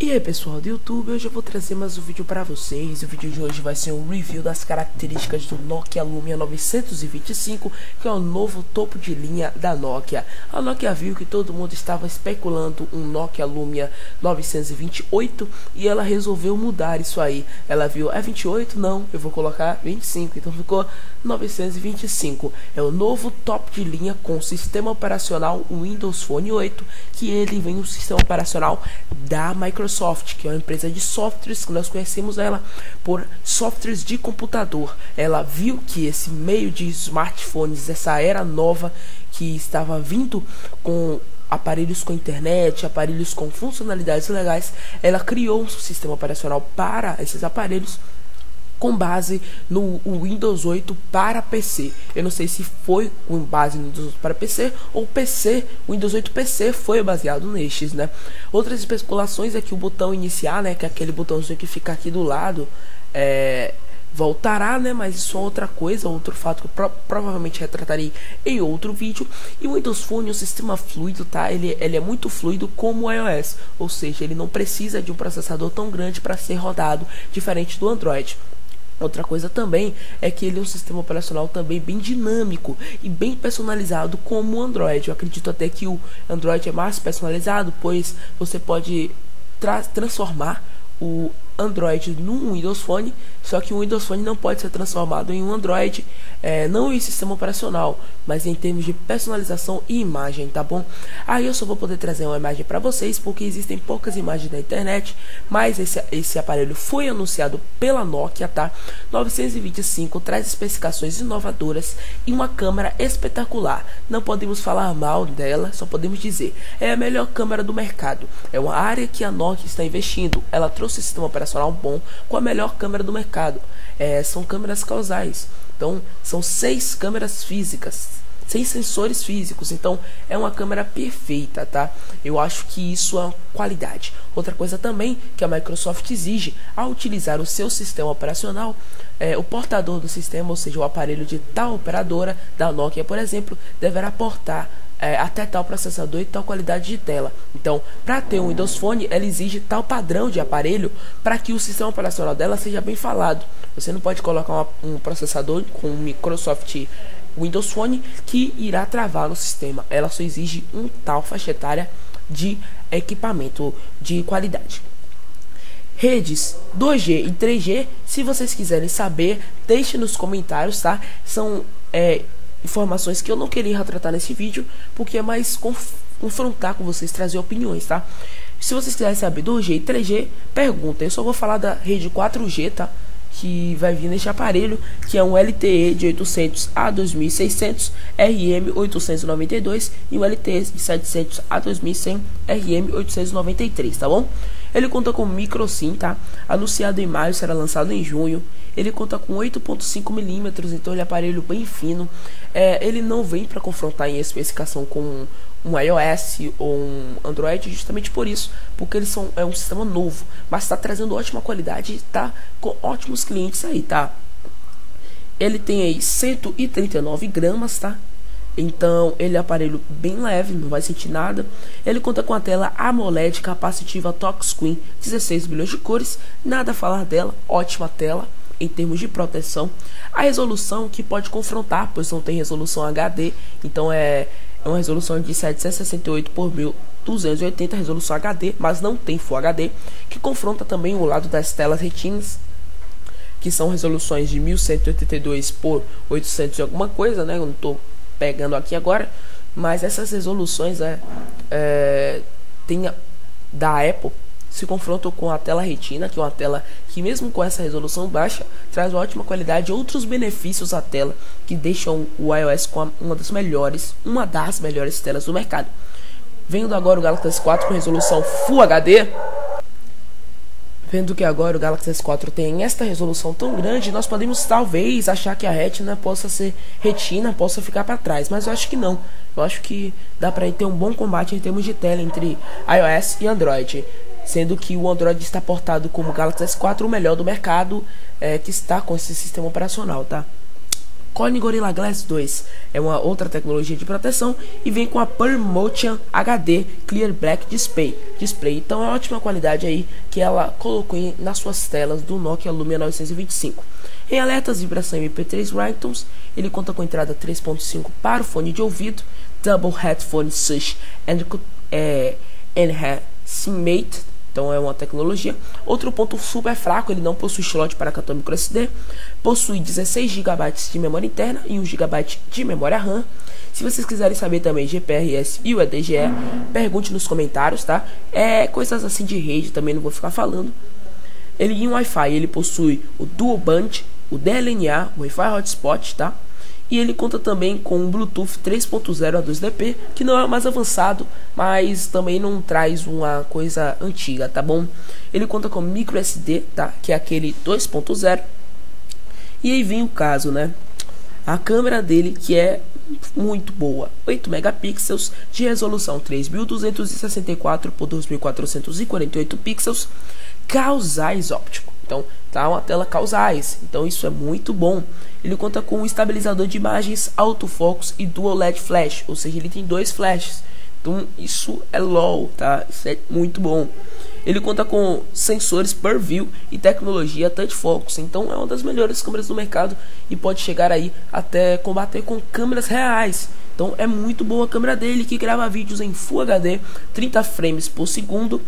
E aí pessoal do YouTube, hoje eu vou trazer mais um vídeo para vocês. O vídeo de hoje vai ser um review das características do Nokia Lumia 925, que é o novo topo de linha da Nokia. A Nokia viu que todo mundo estava especulando um Nokia Lumia 928 e ela resolveu mudar isso aí. Ela viu, é 28? Não, eu vou colocar 25, então ficou 925. É o novo top de linha com sistema operacional Windows Phone 8, que ele vem um sistema operacional da Microsoft Microsoft, que é uma empresa de softwares, que nós conhecemos ela por softwares de computador. Ela viu que esse meio de smartphones, essa era nova que estava vindo com aparelhos com internet, aparelhos com funcionalidades legais, ela criou um sistema operacional para esses aparelhos com base no Windows 8 para PC. Eu não sei se foi com base no Windows 8 para PC ou PC, Windows 8 PC foi baseado nestes, né? Outras especulações é que o botão iniciar, né, que é aquele botãozinho que fica aqui do lado, é, voltará, né? Mas isso é outra coisa, outro fato que eu pro provavelmente retratarei em outro vídeo. E o Windows Phone é um sistema fluido, tá? Ele, ele é muito fluido como o iOS, ou seja, ele não precisa de um processador tão grande para ser rodado, diferente do Android. Outra coisa também é que ele é um sistema operacional também bem dinâmico e bem personalizado como o Android. Eu acredito até que o Android é mais personalizado, pois você pode tra transformar o Android num Windows Phone, só que o Windows Phone não pode ser transformado em um Android, é, não em sistema operacional, mas em termos de personalização e imagem, tá bom? Aí eu só vou poder trazer uma imagem para vocês, porque existem poucas imagens na internet, mas esse, esse aparelho foi anunciado pela Nokia, tá? 925 traz especificações inovadoras e uma câmera espetacular. Não podemos falar mal dela, só podemos dizer, é a melhor câmera do mercado. É uma área que a Nokia está investindo. Ela trouxe sistema operacional operacional bom com a melhor câmera do mercado. É, são câmeras causais. Então, são seis câmeras físicas, seis sensores físicos. Então, é uma câmera perfeita, tá? Eu acho que isso é qualidade. Outra coisa também que a Microsoft exige ao utilizar o seu sistema operacional, é, o portador do sistema, ou seja, o aparelho de tal operadora da Nokia, por exemplo, deverá portar é, até tal processador e tal qualidade de tela. Então, para ter um Windows Phone, ela exige tal padrão de aparelho para que o sistema operacional dela seja bem falado. Você não pode colocar uma, um processador com um Microsoft Windows Phone que irá travar no sistema. Ela só exige um tal faixa etária de equipamento de qualidade. Redes 2G e 3G, se vocês quiserem saber, deixe nos comentários, tá? São é, informações que eu não queria retratar nesse vídeo, porque é mais conf confrontar com vocês, trazer opiniões, tá? Se vocês quiserem saber do G e 3G, perguntem. Eu só vou falar da rede 4G, tá? Que vai vir neste aparelho, que é um LTE de 800 a 2600, RM 892 e um LTE de 700 a 2100, RM 893, tá bom? Ele conta com micro SIM, tá? Anunciado em maio, será lançado em junho. Ele conta com 8.5 milímetros, então ele é aparelho bem fino. É, ele não vem para confrontar em especificação com um iOS ou um Android, justamente por isso, porque eles são é um sistema novo, mas está trazendo ótima qualidade, está com ótimos clientes aí, tá? Ele tem aí 139 gramas, tá? Então, ele é um aparelho bem leve, não vai sentir nada. Ele conta com a tela AMOLED capacitiva touchscreen, 16 bilhões de cores, nada a falar dela, ótima tela em termos de proteção. A resolução que pode confrontar, pois não tem resolução HD, então é, é uma resolução de 768 por 1280 resolução HD, mas não tem Full HD, que confronta também o lado das telas retinas que são resoluções de 1182 por 800 e alguma coisa, né? Eu não estou pegando aqui agora, mas essas resoluções é, é, tem da Apple se confrontam com a tela retina, que é uma tela que mesmo com essa resolução baixa, traz ótima qualidade e outros benefícios à tela que deixam o iOS com uma das melhores, uma das melhores telas do mercado. Vendo agora o Galaxy S4 com resolução Full HD, Vendo que agora o Galaxy S4 tem esta resolução tão grande, nós podemos talvez achar que a retina possa ser retina, possa ficar para trás, mas eu acho que não. Eu acho que dá para ter um bom combate em termos de tela entre iOS e Android, sendo que o Android está portado como Galaxy S4 o melhor do mercado, é, que está com esse sistema operacional, tá? Corning Gorilla Glass 2 é uma outra tecnologia de proteção e vem com a Permotion HD Clear Black Display. Display então é ótima qualidade aí que ela colocou nas suas telas do Nokia Lumia 925. Em alertas vibração MP3 Ringtones, ele conta com entrada 3.5 para o fone de ouvido, Double Headphone Such and é, Enhancement então é uma tecnologia. Outro ponto super fraco, ele não possui slot para cartão microSD, possui 16 GB de memória interna e 1 GB de memória RAM. Se vocês quiserem saber também GPRS e o EDGE, pergunte nos comentários, tá? É coisas assim de rede, também não vou ficar falando. Ele em Wi-Fi, ele possui o Dual Band, o DLNA, o Wi-Fi Hotspot, tá? E ele conta também com um Bluetooth 3.0 a 2DP, que não é mais avançado, mas também não traz uma coisa antiga, tá bom? Ele conta com micro SD, tá? Que é aquele 2.0. E aí vem o caso, né? A câmera dele que é muito boa, 8 megapixels de resolução 3264 por 2448 pixels, causais óptico. Então, tá uma tela causais. Então, isso é muito bom. Ele conta com um estabilizador de imagens autofocus e dual LED flash, ou seja, ele tem dois flashes. Então, isso é LOL, tá? Isso é muito bom. Ele conta com sensores per view e tecnologia touch focus, então é uma das melhores câmeras do mercado e pode chegar aí até combater com câmeras reais. Então é muito boa a câmera dele que grava vídeos em Full HD, 30 frames por segundo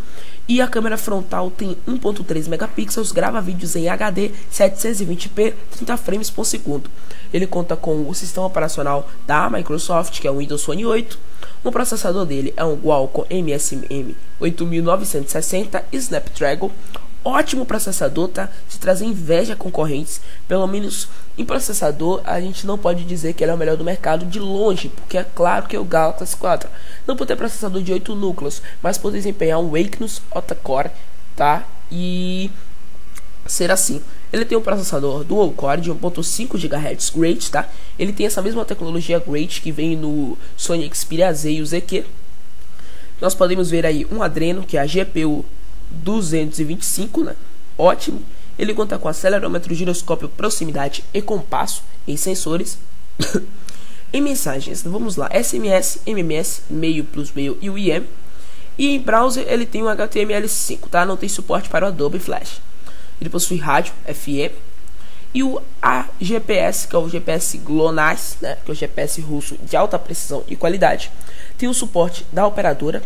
e a câmera frontal tem 1.3 megapixels, grava vídeos em HD 720p, 30 frames por segundo. Ele conta com o sistema operacional da Microsoft, que é o Windows Phone 8. O processador dele é um Qualcomm MSM 8960 Snapdragon ótimo processador, tá? Se trazer inveja a concorrentes, pelo menos em processador, a gente não pode dizer que ele é o melhor do mercado de longe, porque é claro que é o Galaxy 4 não por ter processador de 8 núcleos, mas por desempenhar um Exynos octa-core, tá? E ser assim. Ele tem um processador dual core de 1.5 GHz Great, tá? Ele tem essa mesma tecnologia Great que vem no Sony Xperia Z e o ZQ. Nós podemos ver aí um Adreno, que é a GPU 225, né? Ótimo. Ele conta com acelerômetro, giroscópio, proximidade e compasso em sensores. em mensagens, vamos lá: SMS, MMS, Mail Plus Mail e o IM. E em browser ele tem um HTML5, tá? Não tem suporte para o Adobe Flash. Ele possui rádio FM e o AGPS, que é o GPS GLONASS, né? Que é o GPS russo de alta precisão e qualidade. Tem o suporte da operadora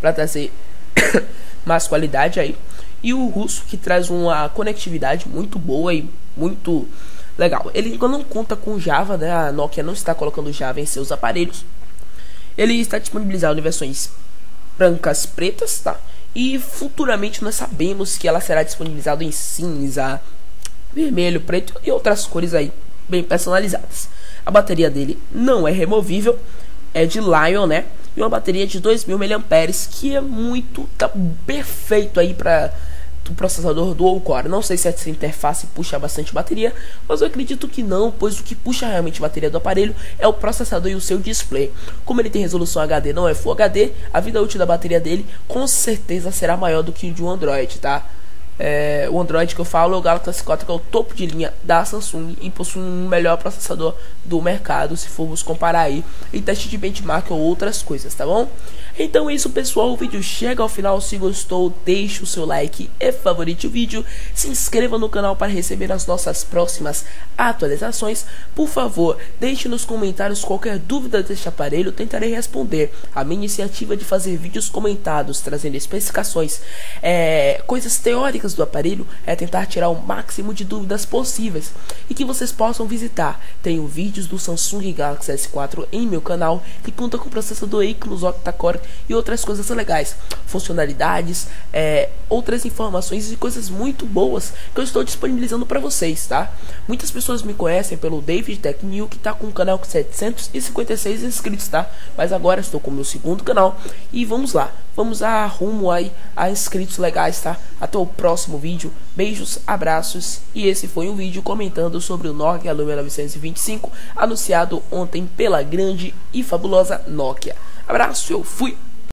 para trazer mais qualidade aí. E o russo que traz uma conectividade muito boa e muito legal. Ele não conta com Java, né? A Nokia não está colocando Java em seus aparelhos. Ele está disponibilizado em versões brancas, pretas, tá? E futuramente nós sabemos que ela será disponibilizada em cinza, vermelho, preto e outras cores aí bem personalizadas. A bateria dele não é removível, é de Lion, né? E uma bateria de 2000 mAh, que é muito tá perfeito aí para o processador dual core. Não sei se essa interface puxa bastante bateria, mas eu acredito que não, pois o que puxa realmente bateria do aparelho é o processador e o seu display. Como ele tem resolução HD, não é Full HD, a vida útil da bateria dele com certeza será maior do que o de um Android, tá? É, o Android que eu falo é o Galaxy 4 que é o topo de linha da Samsung e possui um melhor processador do mercado se formos comparar aí em teste de benchmark ou outras coisas, tá bom? Então é isso pessoal, o vídeo chega ao final, se gostou deixe o seu like e favorite o vídeo, se inscreva no canal para receber as nossas próximas atualizações, por favor deixe nos comentários qualquer dúvida deste aparelho, tentarei responder, a minha iniciativa de fazer vídeos comentados, trazendo especificações, é, coisas teóricas do aparelho é tentar tirar o máximo de dúvidas possíveis e que vocês possam visitar. Tenho vídeos do Samsung Galaxy S4 em meu canal que conta com processador Exynos octa-core e outras coisas legais, funcionalidades, é, outras informações e coisas muito boas que eu estou disponibilizando para vocês, tá? Muitas pessoas me conhecem pelo David Tech New que está com um canal com 756 inscritos, tá? Mas agora estou com o meu segundo canal e vamos lá, vamos a rumo aí a inscritos legais, tá? Até o próximo vídeo. Beijos, abraços e esse foi um vídeo comentando sobre o Nokia Lumia 925 anunciado ontem pela grande e fabulosa Nokia. Abraço, eu fui!